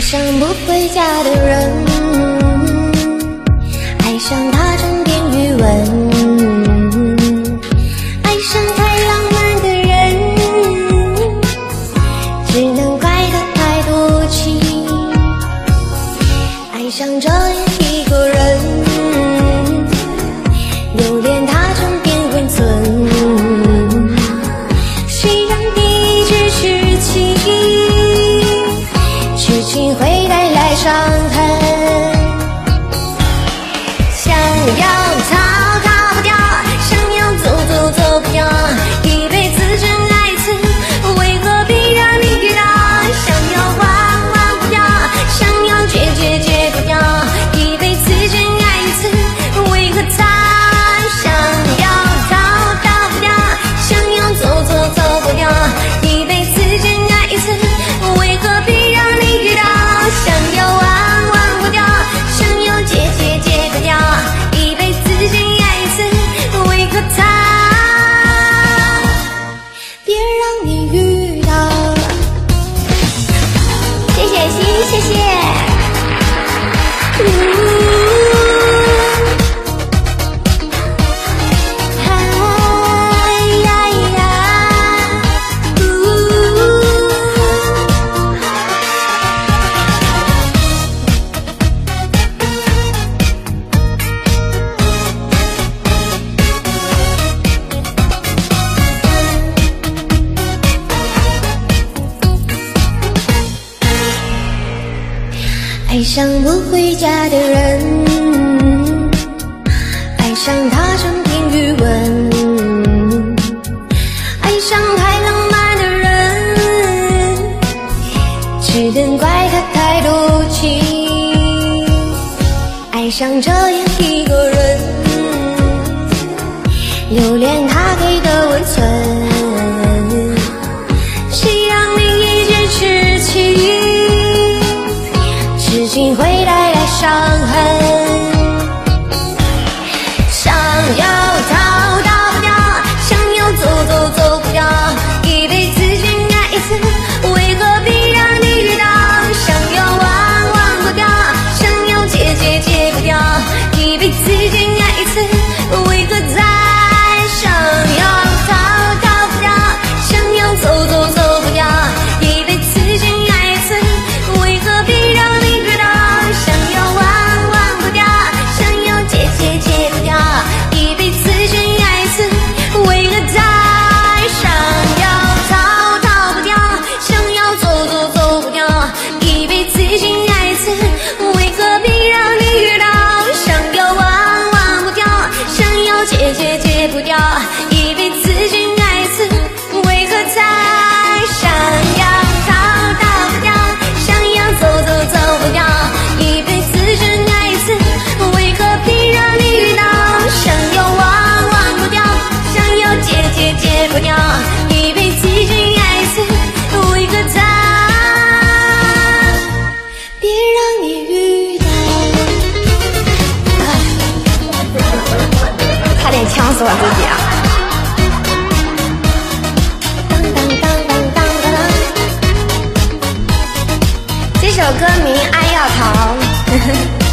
想不回家的人。谢谢。爱上不回家的人，爱上他生平余温，爱上太浪漫的人，只能怪他太多情。爱上这样一个人，留恋他给的温存。分明安药堂。